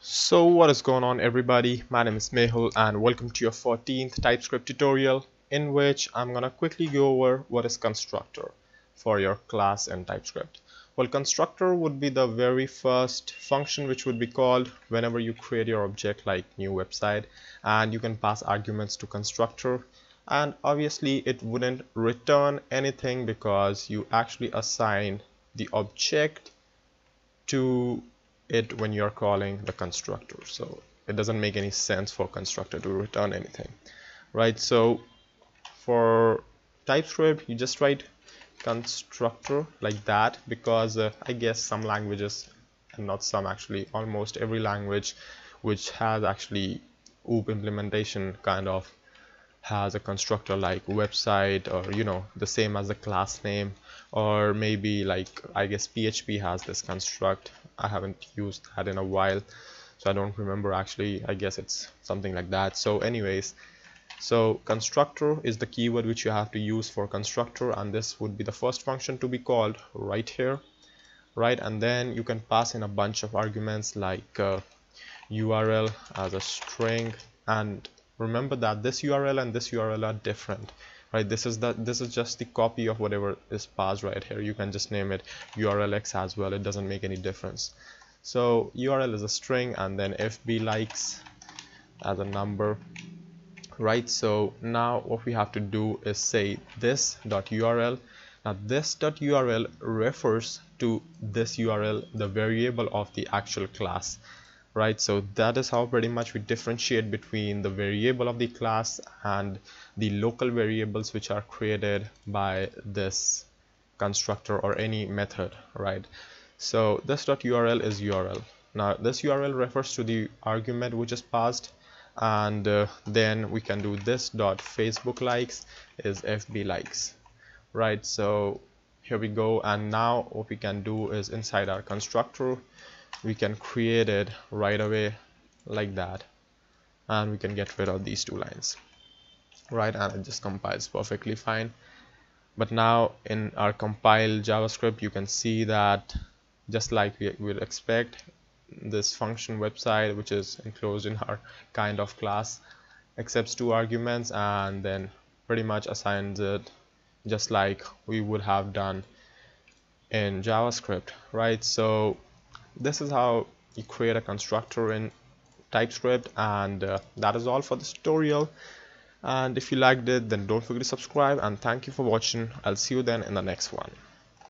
So what is going on everybody my name is Mehul and welcome to your 14th TypeScript tutorial in which I'm gonna quickly go over what is constructor for your class in TypeScript. Well constructor would be the very first function which would be called whenever you create your object like new website and you can pass arguments to constructor and obviously it wouldn't return anything because you actually assign the object to it when you're calling the constructor. So it doesn't make any sense for constructor to return anything right? So for TypeScript you just write constructor like that because uh, I guess some languages and not some actually almost every language which has actually OOP implementation kind of has a constructor like website or you know the same as the class name. Or maybe like I guess PHP has this construct. I haven't used that in a while so I don't remember actually. I guess it's something like that. So anyways so constructor is the keyword which you have to use for constructor and this would be the first function to be called right here. Right and then you can pass in a bunch of arguments like uh, URL as a string and remember that this URL and this URL are different right? This is that this is just the copy of whatever is passed right here. You can just name it urlx as well. It doesn't make any difference. So url is a string and then fb likes as a number right? So now what we have to do is say this dot url now this dot url refers to this url the variable of the actual class right? So that is how pretty much we differentiate between the variable of the class and the local variables which are created by this constructor or any method right? So this dot url is url now this url refers to the argument which is passed and uh, then we can do this dot facebook likes is fb likes right? So here we go and now what we can do is inside our constructor we can create it right away like that and we can get rid of these two lines. Right and it just compiles perfectly fine. But now in our compiled JavaScript you can see that just like we would expect this function website which is enclosed in our kind of class accepts two arguments and then pretty much assigns it just like we would have done in JavaScript right? So this is how you create a constructor in TypeScript and uh, that is all for this tutorial. And if you liked it then don't forget to subscribe and thank you for watching. I'll see you then in the next one